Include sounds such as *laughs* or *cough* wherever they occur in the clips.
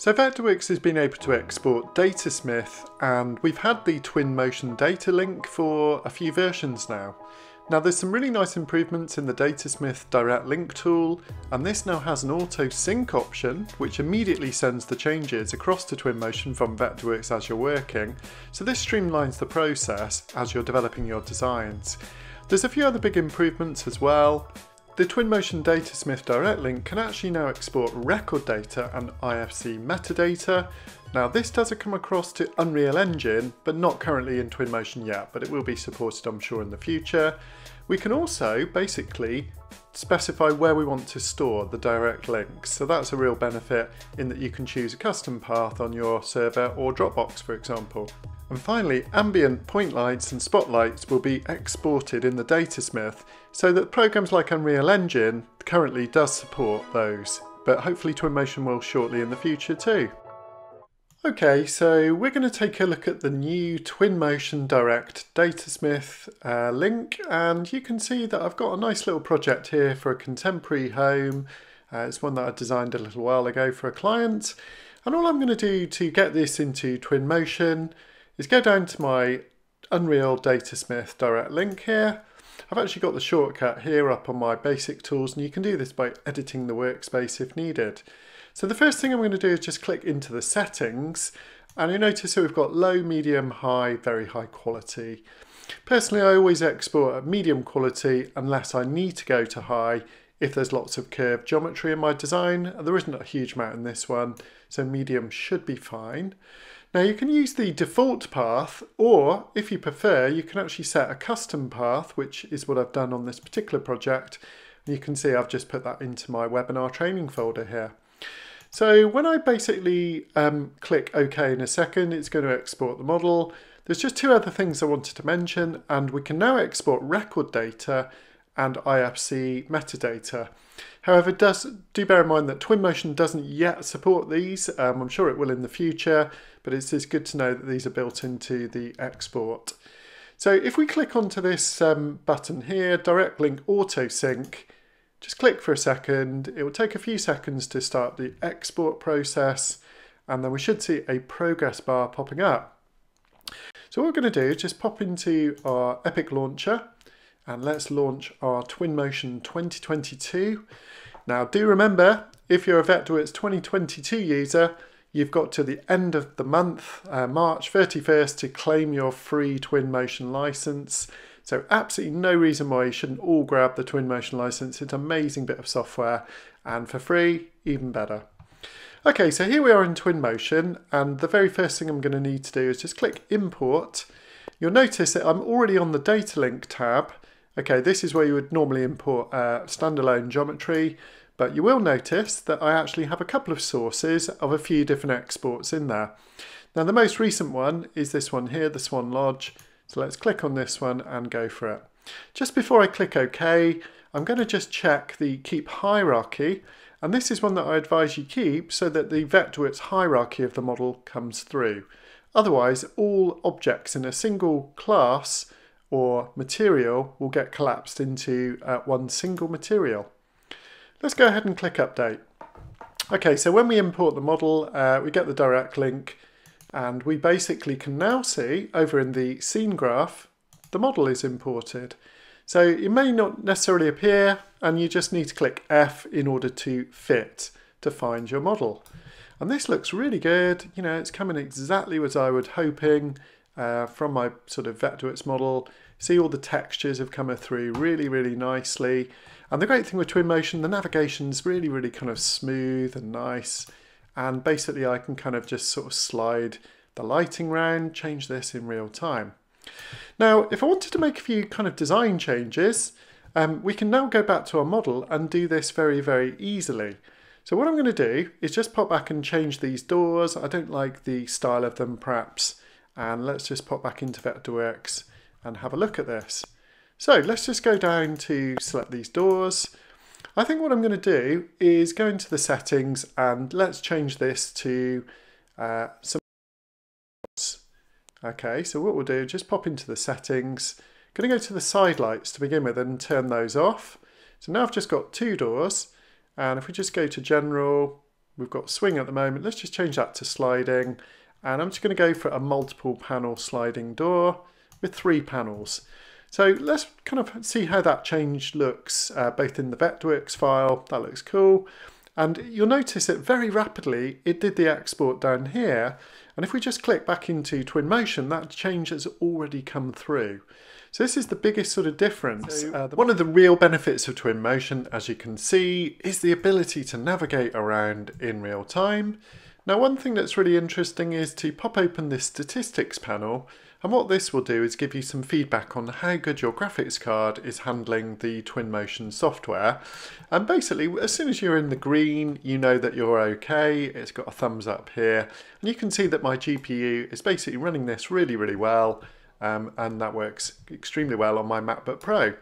So Vectorworks has been able to export Datasmith and we've had the Twinmotion data link for a few versions now. Now there's some really nice improvements in the Datasmith direct link tool and this now has an auto sync option which immediately sends the changes across to Twinmotion from Vectorworks as you're working. So this streamlines the process as you're developing your designs. There's a few other big improvements as well. The Twinmotion Datasmith Direct Link can actually now export record data and IFC metadata. Now this doesn't come across to Unreal Engine, but not currently in Twinmotion yet, but it will be supported I'm sure in the future. We can also basically specify where we want to store the direct links. So that's a real benefit in that you can choose a custom path on your server or Dropbox for example. And finally, ambient point lights and spotlights will be exported in the Datasmith so that programs like Unreal Engine currently does support those, but hopefully Twinmotion will shortly in the future too. Okay, so we're going to take a look at the new Twinmotion Direct Datasmith uh, link and you can see that I've got a nice little project here for a contemporary home. Uh, it's one that I designed a little while ago for a client. And all I'm going to do to get this into Twinmotion is go down to my Unreal Datasmith direct link here. I've actually got the shortcut here up on my basic tools and you can do this by editing the workspace if needed. So the first thing I'm going to do is just click into the settings and you notice that we've got low, medium, high, very high quality. Personally, I always export at medium quality unless I need to go to high if there's lots of curved geometry in my design. There isn't a huge amount in this one, so medium should be fine. Now you can use the default path or if you prefer you can actually set a custom path which is what I've done on this particular project and you can see I've just put that into my webinar training folder here. So when I basically um, click OK in a second it's going to export the model. There's just two other things I wanted to mention and we can now export record data and IFC metadata. However, does do bear in mind that Twinmotion doesn't yet support these. Um, I'm sure it will in the future, but it's just good to know that these are built into the export. So if we click onto this um, button here, Direct Link Auto Sync, just click for a second. It will take a few seconds to start the export process, and then we should see a progress bar popping up. So what we're going to do is just pop into our Epic Launcher, and let's launch our Twinmotion 2022. Now do remember, if you're a Vectorworks 2022 user, you've got to the end of the month, uh, March 31st, to claim your free Twinmotion license. So absolutely no reason why you shouldn't all grab the Twinmotion license. It's an amazing bit of software and for free, even better. Okay, so here we are in Twinmotion and the very first thing I'm going to need to do is just click import. You'll notice that I'm already on the data link tab Okay, this is where you would normally import uh, standalone geometry, but you will notice that I actually have a couple of sources of a few different exports in there. Now the most recent one is this one here, the Swan Lodge. So let's click on this one and go for it. Just before I click OK, I'm going to just check the keep hierarchy. And this is one that I advise you keep so that the Vectorworks hierarchy of the model comes through. Otherwise, all objects in a single class or material will get collapsed into uh, one single material. Let's go ahead and click update. Okay, so when we import the model, uh, we get the direct link and we basically can now see over in the scene graph, the model is imported. So it may not necessarily appear and you just need to click F in order to fit to find your model. And this looks really good. You know, it's coming exactly as I was hoping uh, from my sort of Vectorworks model. See all the textures have come through really, really nicely. And the great thing with Twinmotion, the navigation's really, really kind of smooth and nice. And basically I can kind of just sort of slide the lighting round, change this in real time. Now, if I wanted to make a few kind of design changes, um, we can now go back to our model and do this very, very easily. So what I'm going to do is just pop back and change these doors. I don't like the style of them perhaps and let's just pop back into Vectorworks and have a look at this. So let's just go down to select these doors. I think what I'm going to do is go into the settings and let's change this to uh, some Okay, so what we'll do, is just pop into the settings. Going to go to the side lights to begin with and turn those off. So now I've just got two doors and if we just go to general, We've got swing at the moment. Let's just change that to sliding. And I'm just going to go for a multiple panel sliding door with three panels. So let's kind of see how that change looks uh, both in the Vectorworks file. That looks cool. And you'll notice that very rapidly it did the export down here. And if we just click back into Twinmotion, that change has already come through. So this is the biggest sort of difference. So, uh, one of the real benefits of Twinmotion, as you can see, is the ability to navigate around in real time. Now one thing that's really interesting is to pop open this statistics panel and what this will do is give you some feedback on how good your graphics card is handling the Twinmotion software. And basically, as soon as you're in the green, you know that you're okay. It's got a thumbs up here. And you can see that my GPU is basically running this really, really well um, and that works extremely well on my MacBook Pro.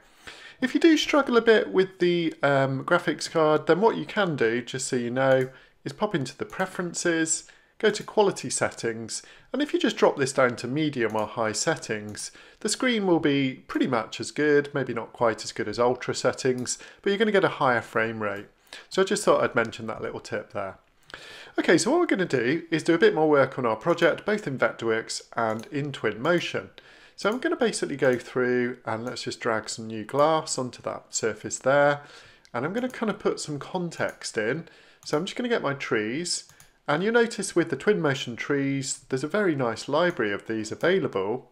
If you do struggle a bit with the um, graphics card, then what you can do, just so you know, is pop into the preferences, go to quality settings, and if you just drop this down to medium or high settings, the screen will be pretty much as good, maybe not quite as good as ultra settings, but you're going to get a higher frame rate. So I just thought I'd mention that little tip there. Okay, so what we're going to do is do a bit more work on our project, both in Vectorworks and in Twinmotion. So I'm going to basically go through and let's just drag some new glass onto that surface there. And I'm going to kind of put some context in. So I'm just going to get my trees. And you notice with the Twinmotion trees, there's a very nice library of these available.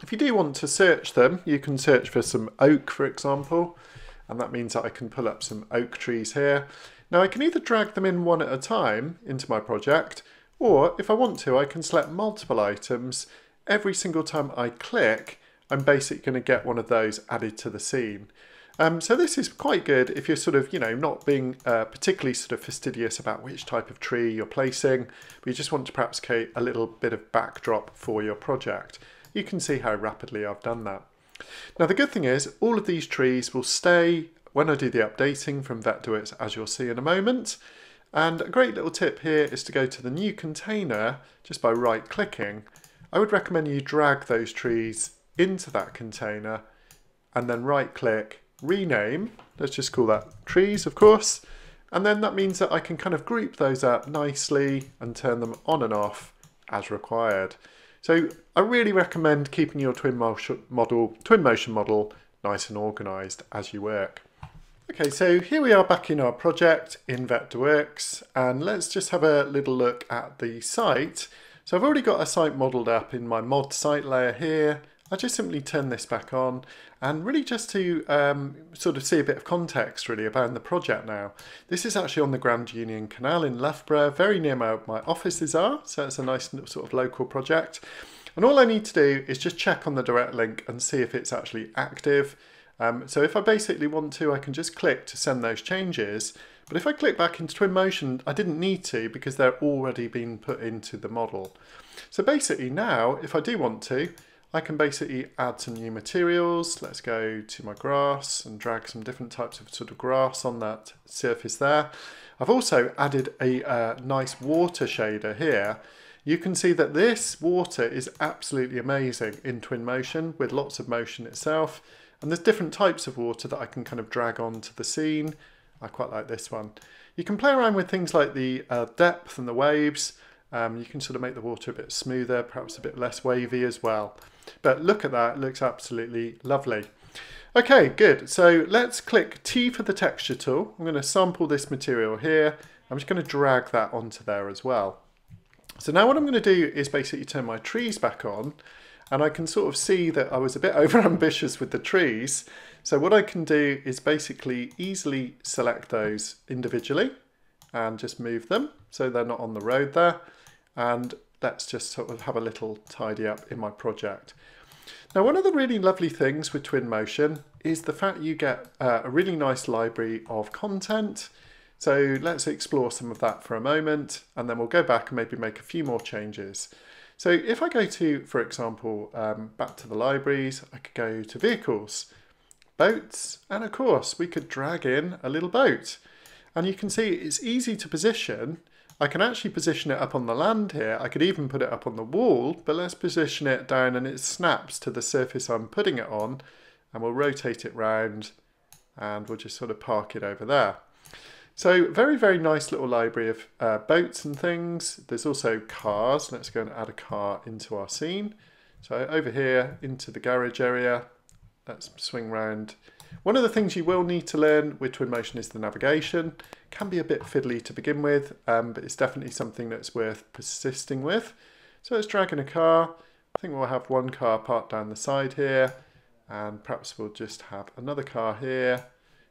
If you do want to search them, you can search for some oak, for example. And that means that I can pull up some oak trees here. Now I can either drag them in one at a time into my project, or if I want to, I can select multiple items. Every single time I click, I'm basically going to get one of those added to the scene. Um, so this is quite good if you're sort of, you know, not being uh, particularly sort of fastidious about which type of tree you're placing, but you just want to perhaps create a little bit of backdrop for your project. You can see how rapidly I've done that. Now the good thing is all of these trees will stay when I do the updating from Vectorworks, as you'll see in a moment. And a great little tip here is to go to the new container just by right clicking. I would recommend you drag those trees into that container and then right click, rename, let's just call that trees of course, and then that means that I can kind of group those up nicely and turn them on and off as required. So I really recommend keeping your Twinmotion model, Twinmotion model nice and organized as you work. Okay, so here we are back in our project in Vectorworks, and let's just have a little look at the site. So I've already got a site modelled up in my mod site layer here. I just simply turn this back on and really just to um, sort of see a bit of context really about the project now. This is actually on the Grand Union Canal in Loughborough, very near my, my offices are, so it's a nice sort of local project. And all I need to do is just check on the direct link and see if it's actually active. Um, so if I basically want to, I can just click to send those changes. But if I click back into Twinmotion, I didn't need to because they're already been put into the model. So basically now, if I do want to, I can basically add some new materials. Let's go to my grass and drag some different types of sort of grass on that surface there. I've also added a uh, nice water shader here. You can see that this water is absolutely amazing in Twinmotion with lots of motion itself. And there's different types of water that I can kind of drag onto the scene. I quite like this one. You can play around with things like the uh, depth and the waves. Um, you can sort of make the water a bit smoother, perhaps a bit less wavy as well. But look at that, it looks absolutely lovely. Okay, good. So let's click T for the texture tool. I'm going to sample this material here. I'm just going to drag that onto there as well. So now what I'm going to do is basically turn my trees back on and I can sort of see that I was a bit *laughs* over ambitious with the trees. So what I can do is basically easily select those individually and just move them so they're not on the road there. And let's just sort of have a little tidy up in my project. Now one of the really lovely things with Twinmotion is the fact you get uh, a really nice library of content. So let's explore some of that for a moment and then we'll go back and maybe make a few more changes. So if I go to, for example, um, back to the libraries, I could go to vehicles, boats, and of course we could drag in a little boat. And you can see it's easy to position. I can actually position it up on the land here. I could even put it up on the wall, but let's position it down and it snaps to the surface I'm putting it on. And we'll rotate it round and we'll just sort of park it over there. So very, very nice little library of uh, boats and things. There's also cars. Let's go and add a car into our scene. So over here into the garage area, let's swing round. One of the things you will need to learn with Twinmotion is the navigation. Can be a bit fiddly to begin with, um, but it's definitely something that's worth persisting with. So let's drag in a car. I think we'll have one car parked down the side here, and perhaps we'll just have another car here.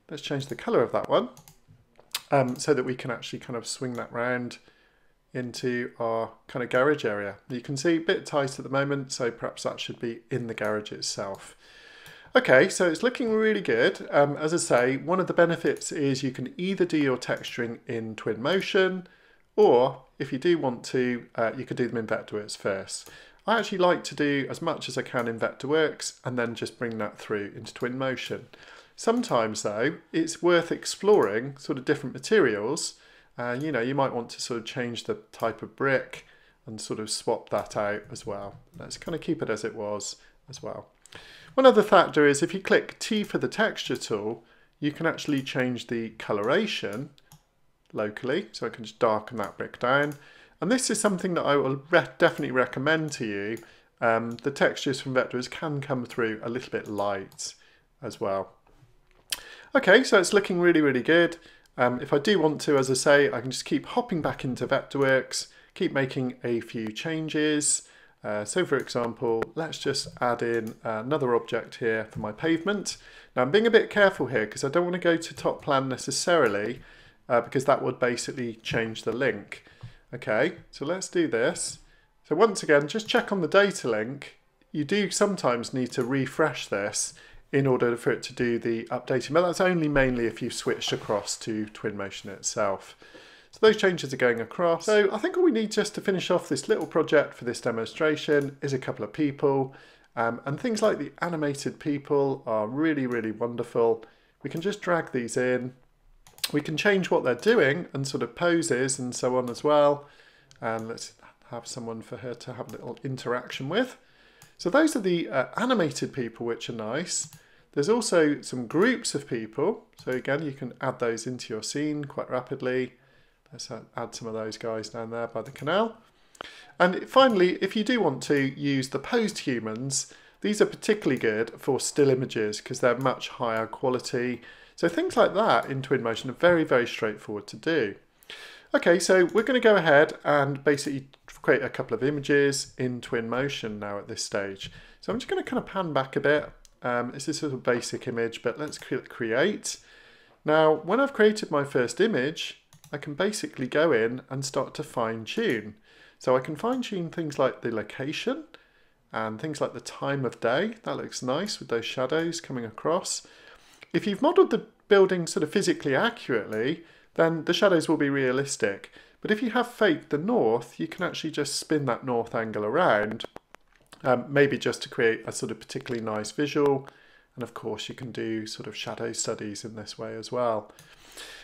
Let's change the colour of that one um, so that we can actually kind of swing that round into our kind of garage area. You can see a bit tight at the moment, so perhaps that should be in the garage itself. Okay, so it's looking really good. Um, as I say, one of the benefits is you can either do your texturing in Twinmotion, or if you do want to, uh, you could do them in Vectorworks first. I actually like to do as much as I can in Vectorworks and then just bring that through into Twinmotion. Sometimes though, it's worth exploring sort of different materials. Uh, you know, you might want to sort of change the type of brick and sort of swap that out as well. Let's kind of keep it as it was as well. One other factor is if you click T for the texture tool, you can actually change the coloration locally. So I can just darken that brick down. And this is something that I will re definitely recommend to you. Um, the textures from Vectorworks can come through a little bit light as well. Okay, so it's looking really, really good. Um, if I do want to, as I say, I can just keep hopping back into Vectorworks, keep making a few changes. Uh, so for example, let's just add in another object here for my pavement. Now I'm being a bit careful here because I don't want to go to top plan necessarily uh, because that would basically change the link. Okay, so let's do this. So once again, just check on the data link. You do sometimes need to refresh this in order for it to do the updating, but that's only mainly if you've switched across to Twinmotion itself. So those changes are going across. So I think all we need just to finish off this little project for this demonstration is a couple of people. Um, and things like the animated people are really, really wonderful. We can just drag these in. We can change what they're doing and sort of poses and so on as well. And let's have someone for her to have a little interaction with. So those are the uh, animated people, which are nice. There's also some groups of people. So again, you can add those into your scene quite rapidly. Let's add some of those guys down there by the canal. And finally, if you do want to use the posed humans, these are particularly good for still images because they're much higher quality. So things like that in Twinmotion are very, very straightforward to do. Okay, so we're going to go ahead and basically create a couple of images in Twinmotion now at this stage. So I'm just going to kind of pan back a bit. Um, it's this sort of basic image, but let's click create. Now, when I've created my first image, I can basically go in and start to fine tune. So I can fine tune things like the location and things like the time of day. That looks nice with those shadows coming across. If you've modeled the building sort of physically accurately, then the shadows will be realistic. But if you have faked the north, you can actually just spin that north angle around, um, maybe just to create a sort of particularly nice visual. And of course you can do sort of shadow studies in this way as well.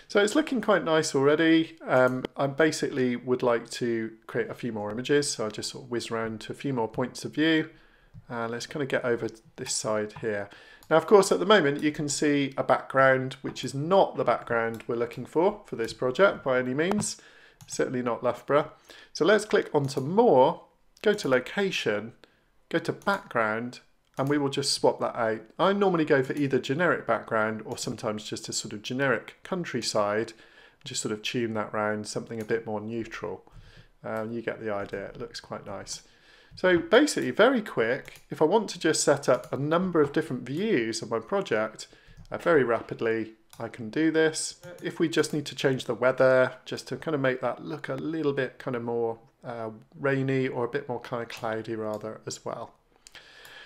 So it's looking quite nice already. Um, I basically would like to create a few more images. So I'll just sort of whiz around to a few more points of view. And let's kind of get over this side here. Now, of course, at the moment, you can see a background, which is not the background we're looking for for this project by any means, certainly not Loughborough. So let's click onto More, go to Location, go to Background, and we will just swap that out. I normally go for either generic background or sometimes just a sort of generic countryside, just sort of tune that round, something a bit more neutral. Um, you get the idea, it looks quite nice. So basically very quick, if I want to just set up a number of different views of my project, uh, very rapidly I can do this. If we just need to change the weather, just to kind of make that look a little bit kind of more uh, rainy or a bit more kind of cloudy rather as well.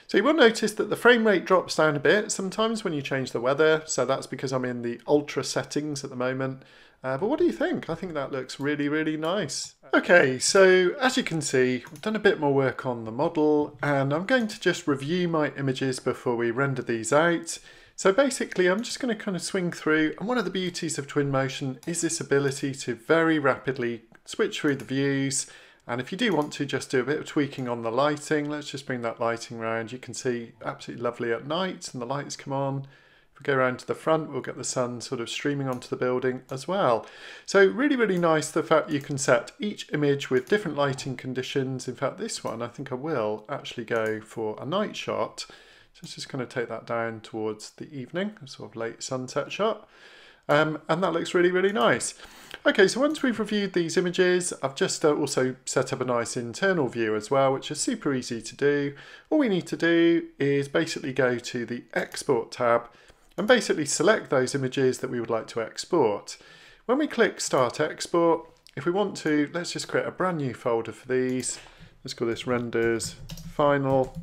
So you will notice that the frame rate drops down a bit sometimes when you change the weather. So that's because I'm in the ultra settings at the moment. Uh, but what do you think? I think that looks really, really nice. Okay, so as you can see, I've done a bit more work on the model and I'm going to just review my images before we render these out. So basically I'm just going to kind of swing through and one of the beauties of Twinmotion is this ability to very rapidly switch through the views and if you do want to just do a bit of tweaking on the lighting, let's just bring that lighting around. You can see absolutely lovely at night and the lights come on If we go around to the front, we'll get the sun sort of streaming onto the building as well. So really, really nice the fact you can set each image with different lighting conditions. In fact, this one, I think I will actually go for a night shot. So let's just kind of take that down towards the evening, a sort of late sunset shot. Um, and that looks really, really nice. Okay, so once we've reviewed these images, I've just uh, also set up a nice internal view as well, which is super easy to do. All we need to do is basically go to the Export tab and basically select those images that we would like to export. When we click Start Export, if we want to, let's just create a brand new folder for these. Let's call this Renders Final.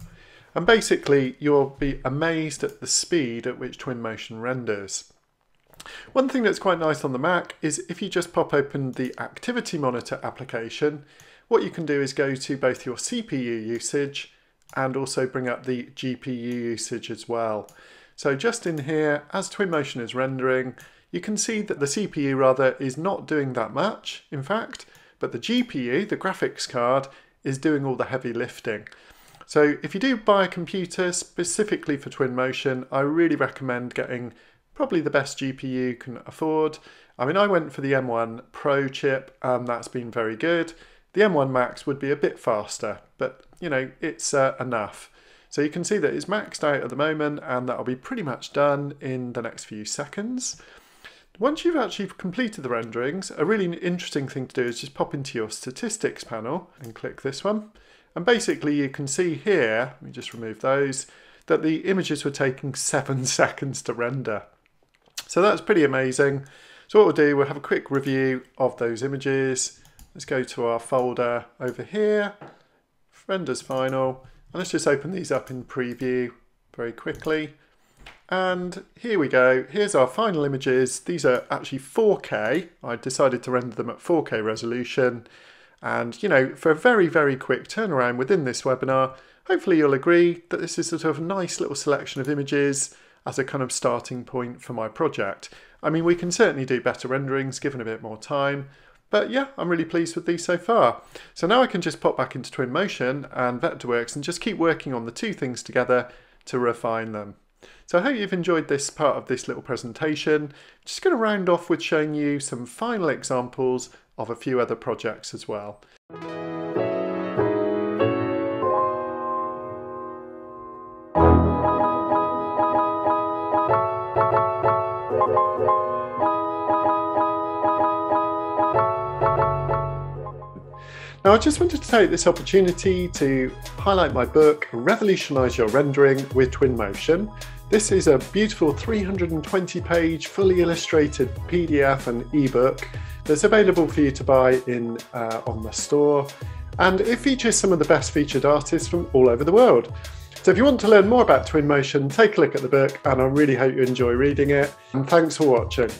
And basically, you'll be amazed at the speed at which Twinmotion renders. One thing that's quite nice on the Mac is if you just pop open the Activity Monitor application, what you can do is go to both your CPU usage and also bring up the GPU usage as well. So just in here, as Twinmotion is rendering, you can see that the CPU rather is not doing that much, in fact, but the GPU, the graphics card, is doing all the heavy lifting. So if you do buy a computer specifically for Twinmotion, I really recommend getting probably the best GPU you can afford. I mean, I went for the M1 Pro chip, and that's been very good. The M1 Max would be a bit faster, but you know, it's uh, enough. So you can see that it's maxed out at the moment, and that'll be pretty much done in the next few seconds. Once you've actually completed the renderings, a really interesting thing to do is just pop into your statistics panel and click this one. And basically you can see here, let me just remove those, that the images were taking *laughs* seven seconds to render. So that's pretty amazing. So what we'll do, we'll have a quick review of those images. Let's go to our folder over here, renders final, and let's just open these up in preview very quickly. And here we go, here's our final images. These are actually 4K. I decided to render them at 4K resolution. And you know, for a very, very quick turnaround within this webinar, hopefully you'll agree that this is sort of a nice little selection of images as a kind of starting point for my project. I mean, we can certainly do better renderings given a bit more time, but yeah, I'm really pleased with these so far. So now I can just pop back into Twinmotion and Vectorworks and just keep working on the two things together to refine them. So I hope you've enjoyed this part of this little presentation. Just going to round off with showing you some final examples of a few other projects as well. Now, I just wanted to take this opportunity to highlight my book, Revolutionise Your Rendering with Twinmotion. This is a beautiful 320 page, fully illustrated PDF and ebook that's available for you to buy in uh, on the store. And it features some of the best featured artists from all over the world. So if you want to learn more about Twinmotion, take a look at the book and I really hope you enjoy reading it. And thanks for watching.